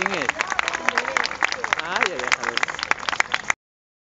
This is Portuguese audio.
Quem é? Ai, ai, ai.